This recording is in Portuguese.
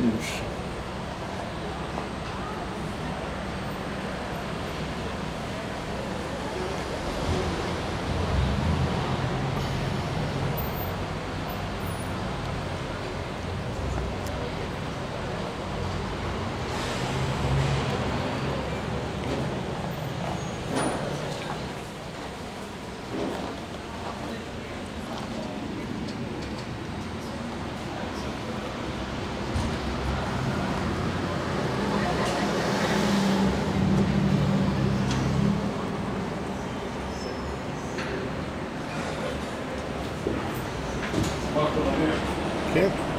Luz. Okay.